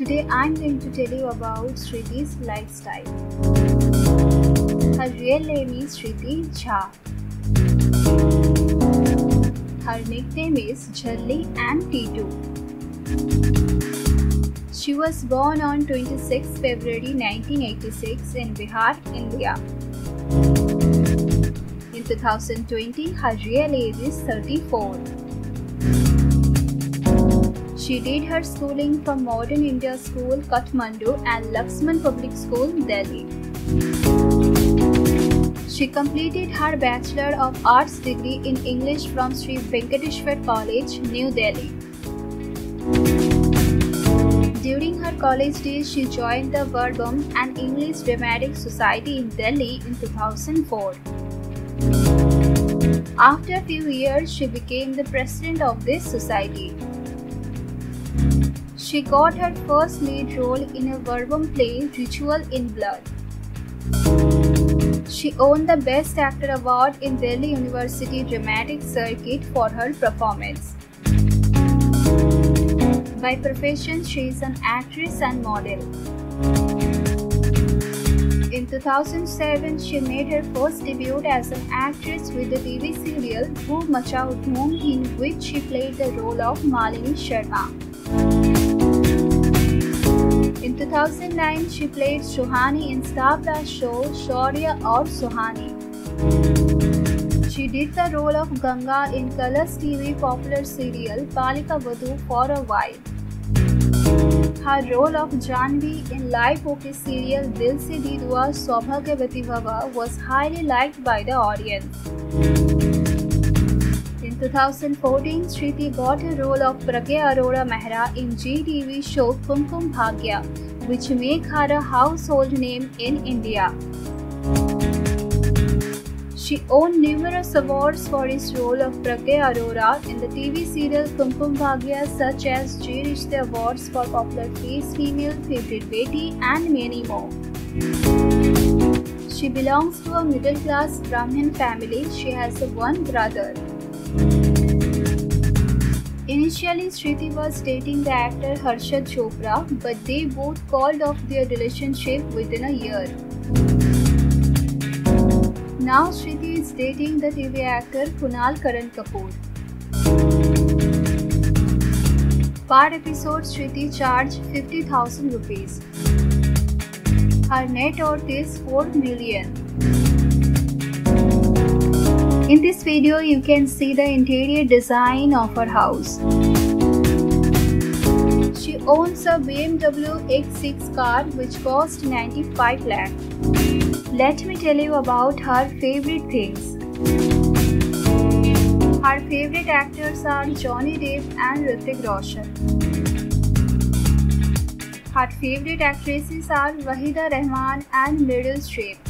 Today I'm going to tell you about Sriti's lifestyle. Her real name is Shriti Jha. Her nickname is Jhalli and Titu. She was born on 26 February 1986 in Bihar, India. In 2020, her real age is 34. She did her schooling from Modern India School, Kathmandu and Laxman Public School, Delhi. She completed her Bachelor of Arts degree in English from Sri Venkateshwar College, New Delhi. During her college days, she joined the Verbum and English Dramatic Society in Delhi in 2004. After a few years, she became the president of this society. She got her first lead role in a Verbum play, Ritual in Blood. She won the Best Actor Award in Delhi University Dramatic Circuit for her performance. By profession, she is an actress and model. In 2007, she made her first debut as an actress with the TV serial Dhoom Machaao Dhoom in which she played the role of Malini Sharma. In 2009, she played Suhani in Star Plus show Shaurya aur Suhani. She did the role of Ganga in Colors TV popular serial Balika Vadhu for a while. Her role of Jhanvi in Life OK serial Dil Se Di Dua Bhava was highly liked by the audience. In 2014, Sriti got a role of Pragya Arora Mehra in Zee TV show Kumkum Bhagya, which make her a household name in India. She won numerous awards for his role of Pragya Arora in the TV serial Kumkum Bhagya such as Zee Rishtey Awards for Popular Face Female Favorite Beti and many more. She belongs to a middle class Brahmin family. She has one brother. Initially, Sriti was dating the actor Harshad Chopra, but they both called off their relationship within a year. Now Sriti is dating the TV actor Kunal Karan Kapoor. Per episode, Sriti charged 50,000 rupees. Her net worth is 4 million. In this video, you can see the interior design of her house. She owns a BMW X6 car which cost 95 lakh. Let me tell you about her favorite things. Her favorite actors are Johnny Depp and Hrithik Roshan. Her favorite actresses are Waheeda Rehman and Meryl Streep.